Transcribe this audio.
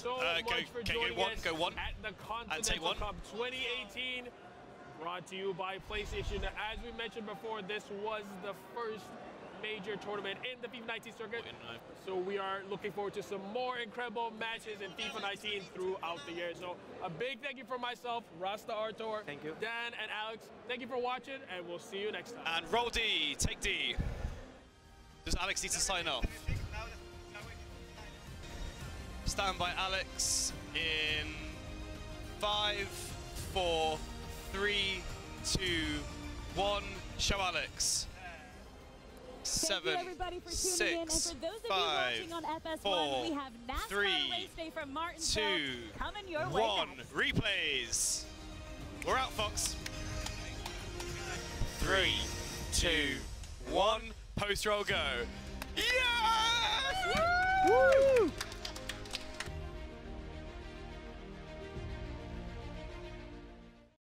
so Uh, go- much for okay, go joining one, us go one. at the take Continental one. Cup 2018. Brought to you by PlayStation. As we mentioned before, this was the first major tournament in the FIFA 19 circuit. So we are looking forward to some more incredible matches in FIFA 19 throughout the year. So a big thank you for myself, Rasta Artur, Thank you. Dan, and Alex. Thank you for watching, and we'll see you next time. And roll D, take D. Does Alex need to sign off? Stand by Alex in five, four, three, two, one. Show Alex. Seven, Thank you everybody for tuning in. And for those of five, you watching on FS1, four, we have NASCAR three, Race Day from Martinsville two, coming your way one. Replays. We're out, Fox. Three, two, one. Post roll go.